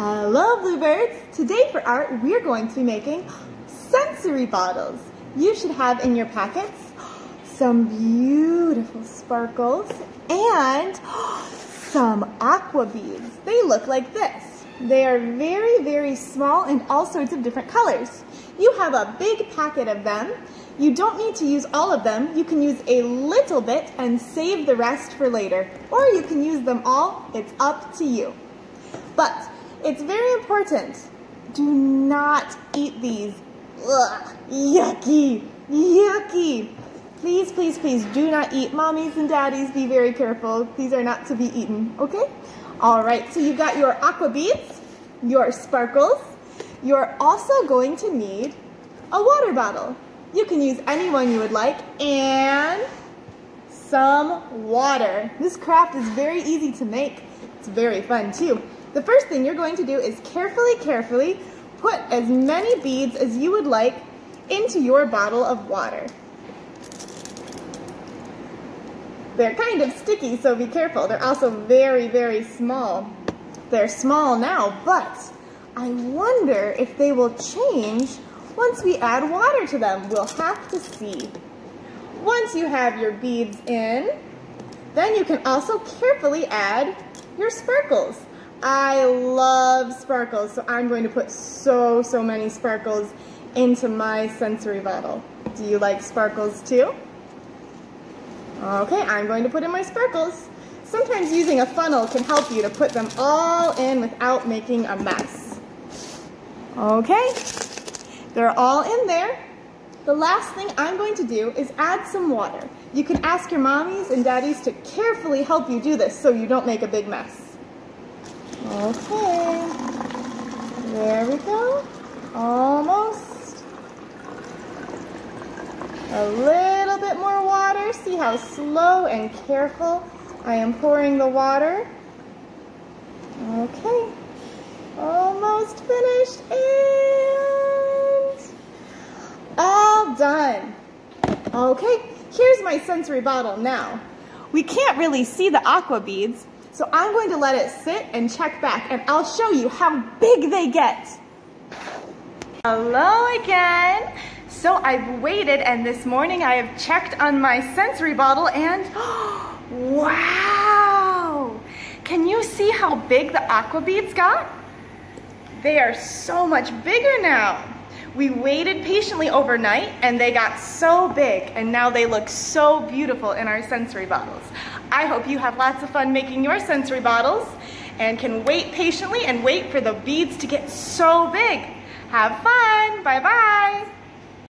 Hello Bluebirds! Today for art we're going to be making sensory bottles. You should have in your packets some beautiful sparkles and some aqua beads. They look like this. They are very, very small and all sorts of different colors. You have a big packet of them. You don't need to use all of them. You can use a little bit and save the rest for later. Or you can use them all. It's up to you. But it's very important. Do not eat these. Ugh, yucky, yucky. Please, please, please do not eat. Mommies and daddies, be very careful. These are not to be eaten, okay? All right, so you've got your aqua beads, your sparkles. You're also going to need a water bottle. You can use any one you would like, and some water. This craft is very easy to make. It's very fun too. The first thing you're going to do is carefully, carefully put as many beads as you would like into your bottle of water. They're kind of sticky, so be careful. They're also very, very small. They're small now, but I wonder if they will change once we add water to them. We'll have to see. Once you have your beads in, then you can also carefully add your sparkles. I love sparkles, so I'm going to put so, so many sparkles into my sensory bottle. Do you like sparkles too? Okay, I'm going to put in my sparkles. Sometimes using a funnel can help you to put them all in without making a mess. Okay, they're all in there. The last thing I'm going to do is add some water. You can ask your mommies and daddies to carefully help you do this so you don't make a big mess. Okay. There we go. Almost. A little bit more water. See how slow and careful I am pouring the water. Okay. Almost finished and all done. Okay, here's my sensory bottle now. We can't really see the aqua beads, so I'm going to let it sit and check back and I'll show you how big they get. Hello again. So I've waited and this morning I have checked on my sensory bottle and oh, wow! Can you see how big the aqua beads got? They are so much bigger now. We waited patiently overnight and they got so big and now they look so beautiful in our sensory bottles. I hope you have lots of fun making your sensory bottles and can wait patiently and wait for the beads to get so big. Have fun, bye-bye.